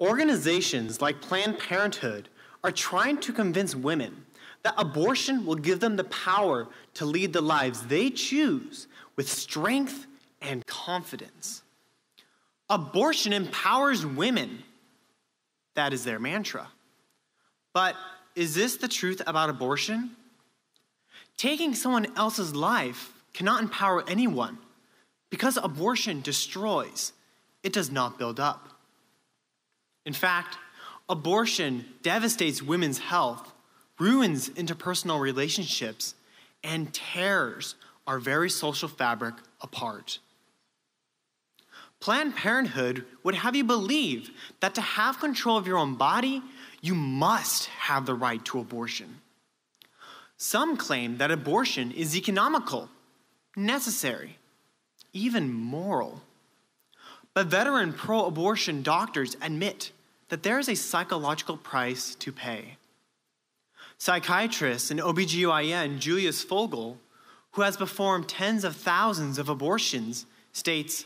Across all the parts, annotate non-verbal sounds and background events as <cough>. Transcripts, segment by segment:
Organizations like Planned Parenthood are trying to convince women that abortion will give them the power to lead the lives they choose with strength and confidence. Abortion empowers women. That is their mantra. But is this the truth about abortion? Taking someone else's life cannot empower anyone because abortion destroys, it does not build up. In fact, abortion devastates women's health, ruins interpersonal relationships, and tears our very social fabric apart. Planned Parenthood would have you believe that to have control of your own body, you must have the right to abortion. Some claim that abortion is economical, necessary, even moral. But veteran pro abortion doctors admit that there is a psychological price to pay. Psychiatrist and OBGYN Julius Fogel, who has performed tens of thousands of abortions, states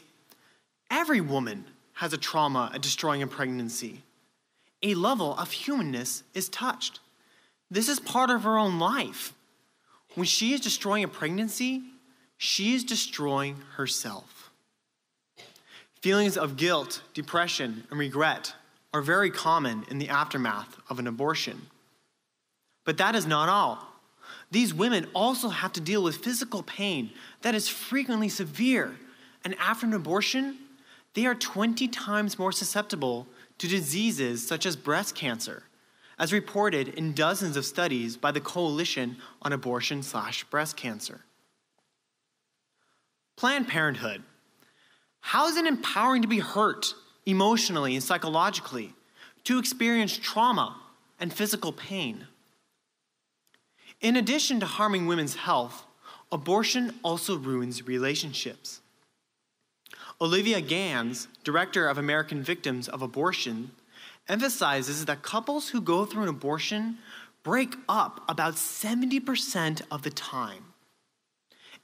Every woman has a trauma at destroying a pregnancy. A level of humanness is touched. This is part of her own life. When she is destroying a pregnancy, she is destroying herself. Feelings of guilt, depression, and regret are very common in the aftermath of an abortion. But that is not all. These women also have to deal with physical pain that is frequently severe, and after an abortion, they are 20 times more susceptible to diseases such as breast cancer, as reported in dozens of studies by the Coalition on Abortion slash Breast Cancer. Planned Parenthood. How is it empowering to be hurt emotionally and psychologically, to experience trauma and physical pain? In addition to harming women's health, abortion also ruins relationships. Olivia Gans, director of American Victims of Abortion, emphasizes that couples who go through an abortion break up about 70% of the time.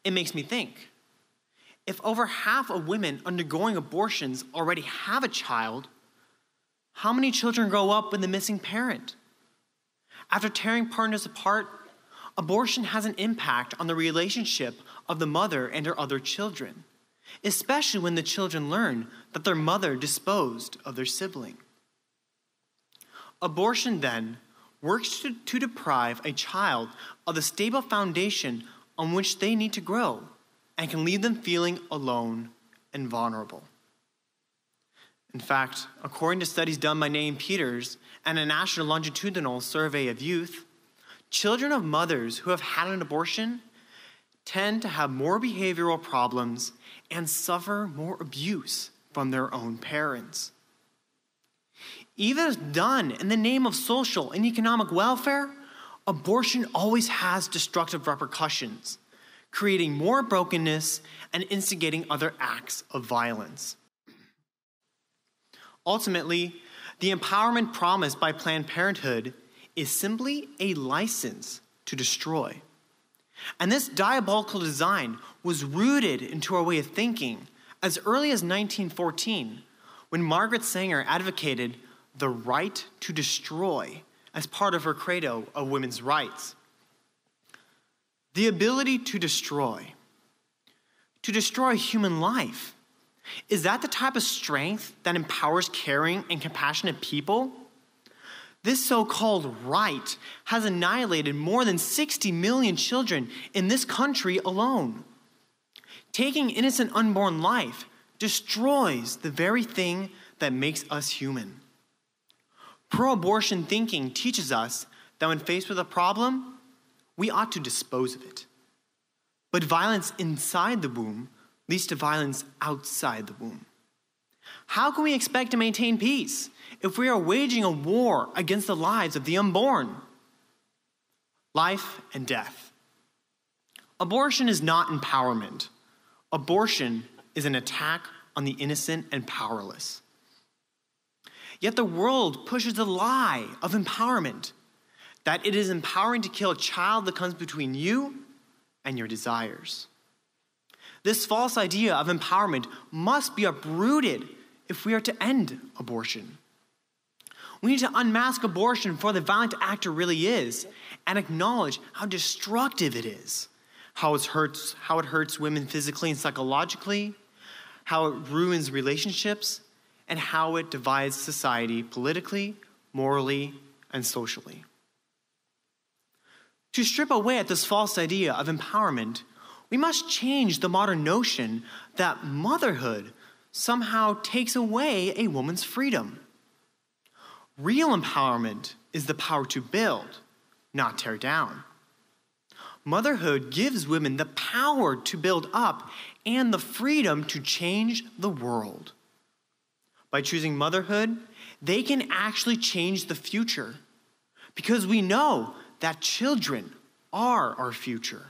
It makes me think if over half of women undergoing abortions already have a child, how many children grow up with a missing parent? After tearing partners apart, abortion has an impact on the relationship of the mother and her other children especially when the children learn that their mother disposed of their sibling. Abortion, then, works to, to, deprive a child of the stable foundation on which they need to grow and can leave them feeling alone and vulnerable. In fact, according to studies done by Name Peters and a national longitudinal survey of youth, children of mothers who have had an abortion tend to have more behavioral problems and suffer more abuse from their own parents. Even if done in the name of social and economic welfare, abortion always has destructive repercussions, creating more brokenness and instigating other acts of violence. Ultimately, the empowerment promised by Planned Parenthood is simply a license to destroy. And this diabolical design was rooted into our way of thinking as early as 1914, when Margaret Sanger advocated the right to destroy as part of her credo of women's rights. The ability to destroy, to destroy human life, is that the type of strength that empowers caring and compassionate people? This so called right has annihilated more than 60 million children in this country alone. Taking innocent unborn life destroys the very thing that makes us human. Pro abortion thinking teaches us that when faced with a problem, we ought to dispose of it. But violence inside the womb leads to violence outside the womb. How can we expect to maintain peace if we are waging a war against the lives of the unborn? Life and death. Abortion is not empowerment. Abortion is an attack on the innocent and powerless. Yet the world pushes the lie of empowerment that it is empowering to kill a child that comes between you and your desires. This false idea of empowerment must be uprooted if we are to end abortion. We need to unmask abortion for the violent act it really is and acknowledge how destructive it is, how it hurts, how it hurts women physically and psychologically, how it ruins relationships, and how it divides society politically, morally, and socially. To strip away at this false idea of empowerment, we must change the modern notion that motherhood somehow takes away a woman's freedom. Real empowerment is the power to build, not tear down. Motherhood gives women the power to build up and the freedom to change the world. By choosing motherhood, they can actually change the future because we know that children are our future.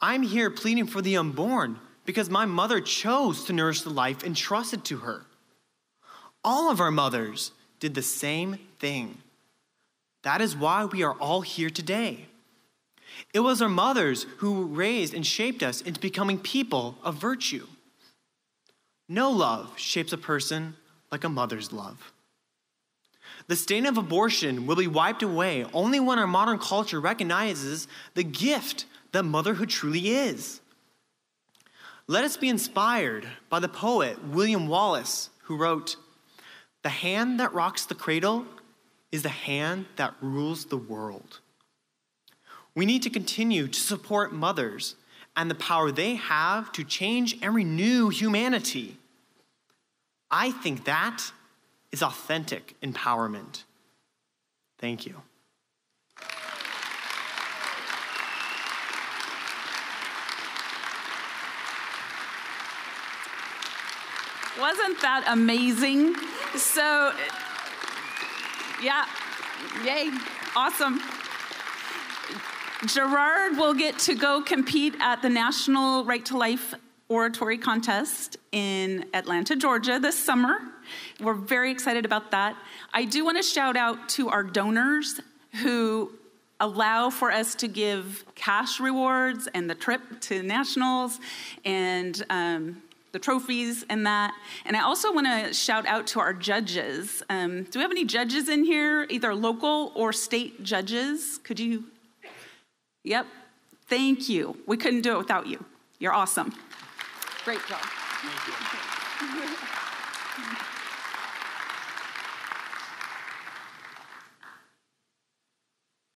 I'm here pleading for the unborn because my mother chose to nourish the life entrusted to her. All of our mothers did the same thing. That is why we are all here today. It was our mothers who raised and shaped us into becoming people of virtue. No love shapes a person like a mother's love. The stain of abortion will be wiped away only when our modern culture recognizes the gift that motherhood truly is. Let us be inspired by the poet William Wallace, who wrote, The hand that rocks the cradle is the hand that rules the world. We need to continue to support mothers and the power they have to change and renew humanity. I think that is authentic empowerment. Thank you. Wasn't that amazing? So, yeah, yay, awesome. Gerard will get to go compete at the National Right to Life Oratory Contest in Atlanta, Georgia this summer. We're very excited about that. I do want to shout out to our donors who allow for us to give cash rewards and the trip to nationals and um, the trophies and that. And I also want to shout out to our judges. Um, do we have any judges in here, either local or state judges? Could you? Yep. Thank you. We couldn't do it without you. You're awesome. Great job. <laughs>